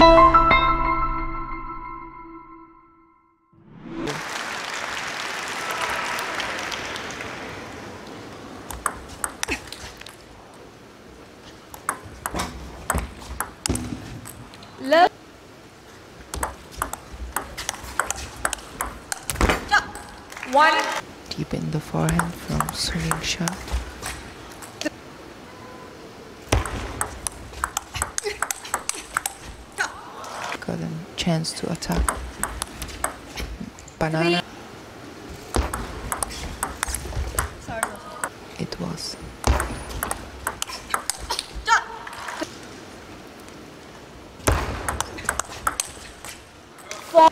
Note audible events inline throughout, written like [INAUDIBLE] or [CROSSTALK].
Love. One. Deep in the forehand from Sun Yingsha. Got a chance to attack. Banana. It was. Four.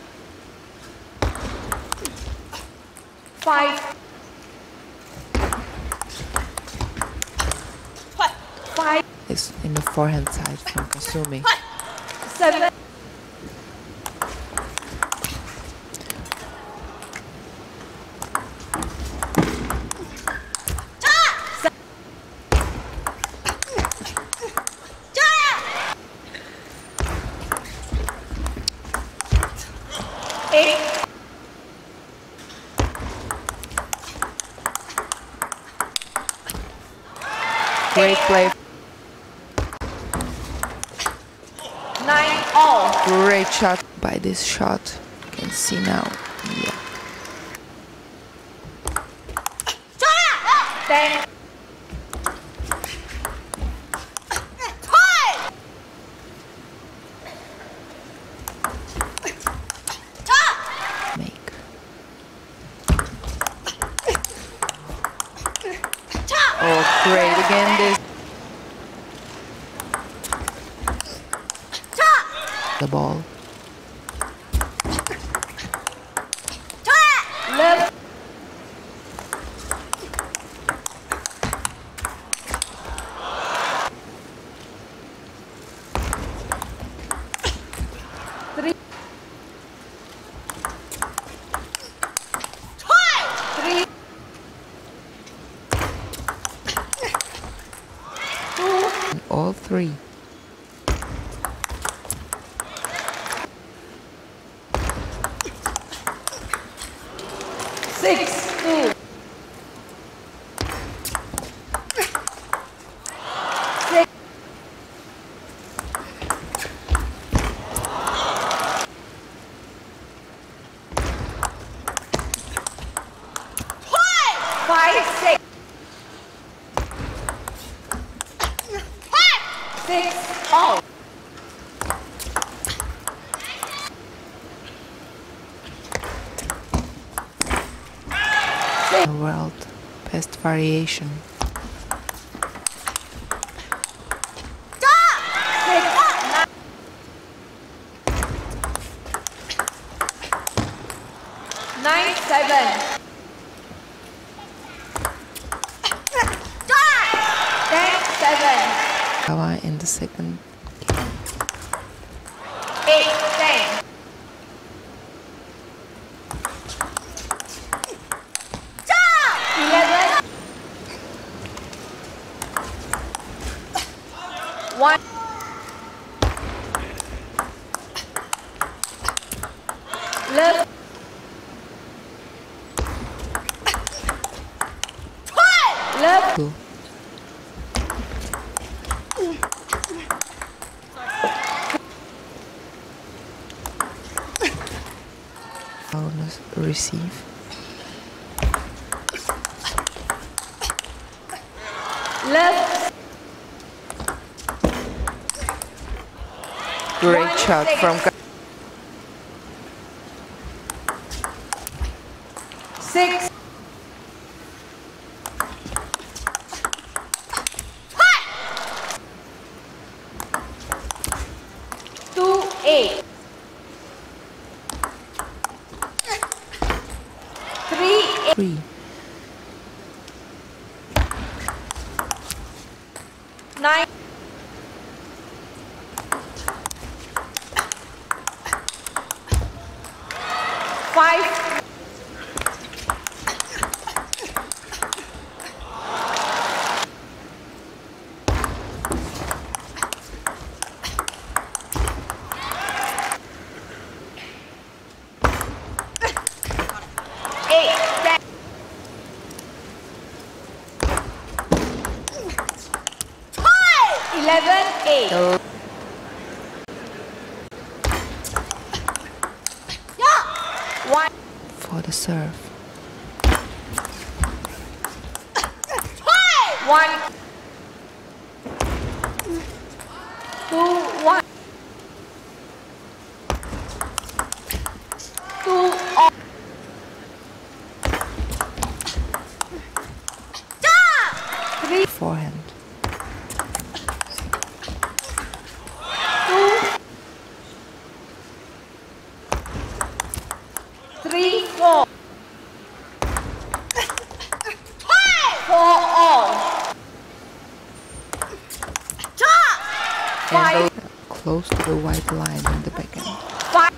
Five. Five. It's in the forehand side from Kasumi. Seven. Eight. Great play. Nine all. Great shot by this shot. You can see now. Yeah. Ten. Make. Oh, great. Again, this. The ball. Three. Two. All three. Six. Two. Six. Five, six. Six, all. The world best variation. Nine, seven. Ten, seven. Kawa in the second. Eight, ten. Eleven. One. Love. Love. Two. Bonus receive. Love. Great shot from Six. five. Eleven eight. Serve. One. Two. One. Two. All. Three. Forehand. Two. Three. Four. Four all. And Five. close to the white line in the. Five.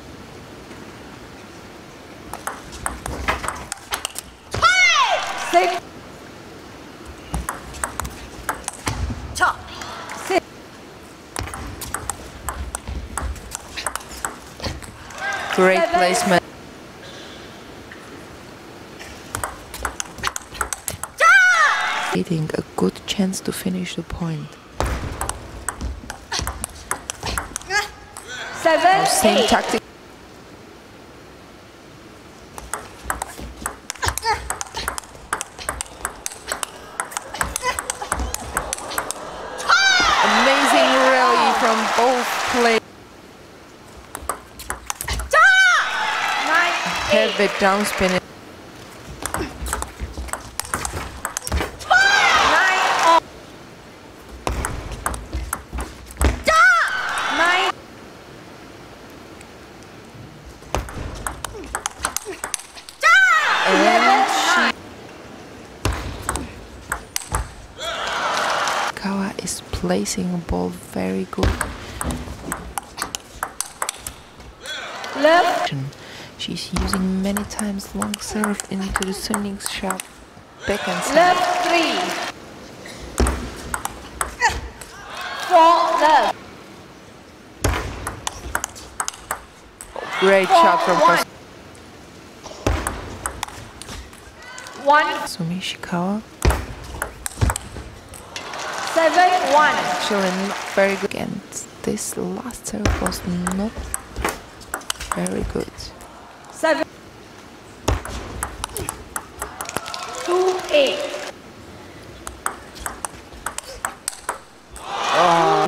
Six. Six. Great Seven. placement. A good chance to finish the point. Seven. Same eight. tactic. Amazing rally from both players. Nine. Eight. Perfect down spin. Nine. All. Nine. And she Kawa is placing a ball very good. Love. She's using many times long serve into the Sun Yingsha backhand side. Love three. Four. Love. Great shot from One. One. Kasumi Ishikawa. Seven. One. Actually not very good. And this last serve was not very good. Seven. Two. Eight.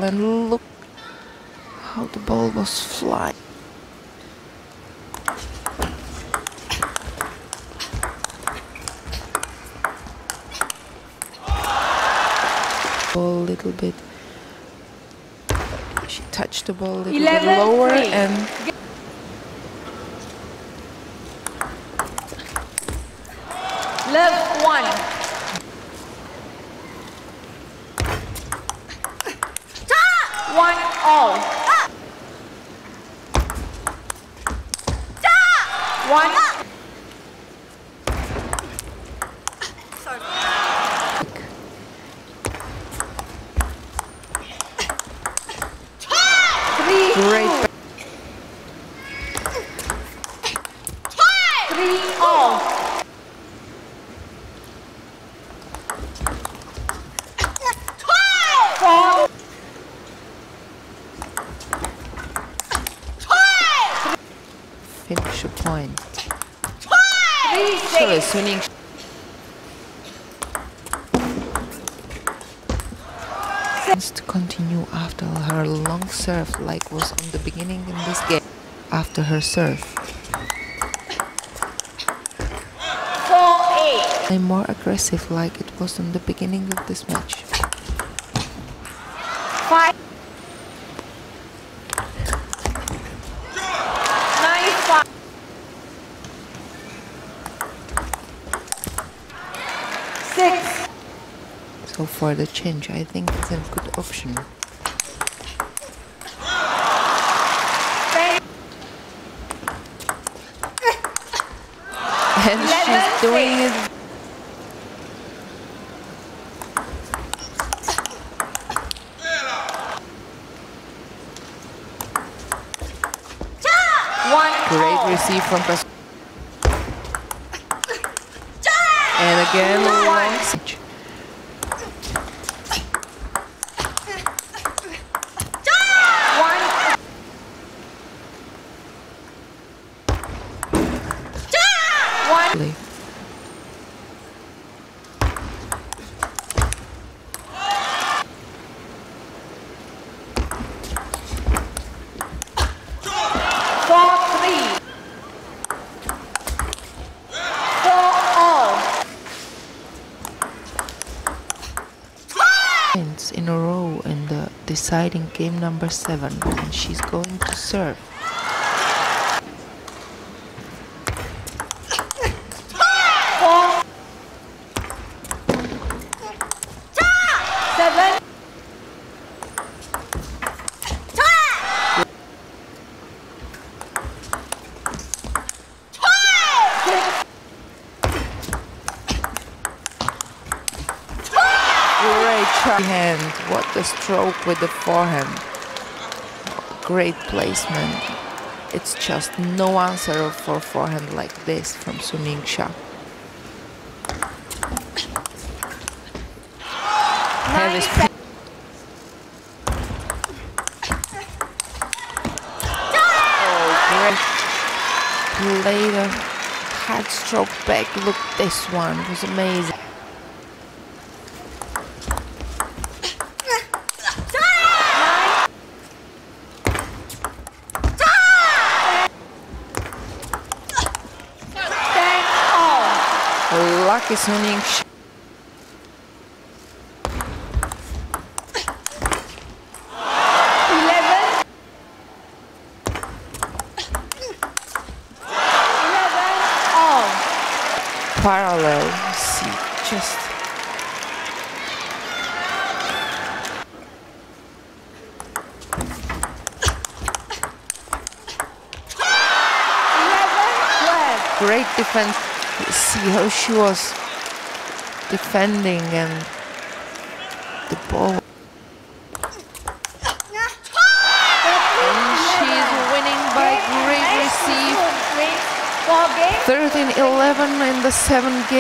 And look how the ball was flying. Ball a little bit. She touched the ball a little bit lower three. and Love one. One all. One. Three. great two. Three all. Four. finish the point. Three So the six. Sun Yingsha wants to continue after her long serve like was on the beginning in this game after her serve Four eight. and more aggressive like it was in the beginning of this match Five. Nine five. Six. so for the change. I think it's a good option. [LAUGHS] And she's doing it. One. great receive from Kas and again long wins in a row in the deciding game number 7 and she's going to serve. Hand. What a stroke with the forehand. Great placement. It's just no answer for forehand like this from Sun Yingsha. Heavy Nine. Oh, hard stroke back. Look, this one it was amazing. Ten all. Lucky Sun Yingsha. Eleven. Eleven all. parallel. See, just Eleven great defense. See how she was defending and the ball. And she's winning by great receive. Four games. 13-11 in the seventh game.